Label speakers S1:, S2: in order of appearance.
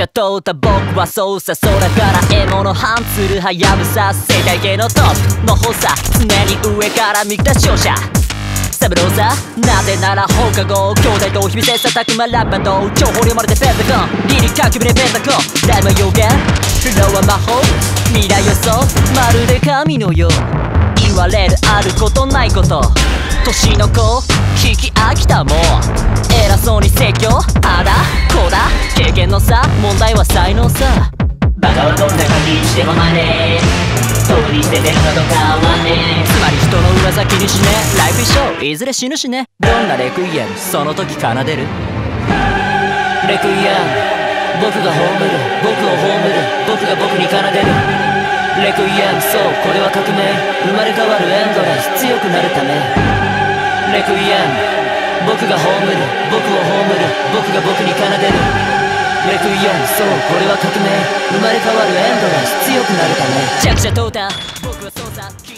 S1: 者通った僕はそうさ空から獲物ハンツルはやぶさ世界系のトップの補佐常に上から見た勝者。サブローさなぜなら放課後兄弟と日々切磋琢磨ラッパと情報量まれてペンタコン。リリカキブレペンタコン。ライムは予言フローは魔法。未来予想。まるで神のよう。言われるあることないこと。年の子聞き飽きたもう偉そうに説教。の差問題は才能さ。バカはどんな鍵しても真似。通り捨ててるのと変わねつまり人の裏先に死ね。ライフ一生いずれ死ぬしね。どんなレクイエムその時奏でる。レクイエム僕が葬る。僕を葬る。僕が僕に奏でる。レクイエムそうこれは革命。生まれ変わるエンドレス強くなるため。レクイエム僕が葬る。僕を葬る。僕が僕に奏でる。レクイオンそうこれは革命。生まれ変わるエンドレス強くなるため。弱者淘汰。僕は操作。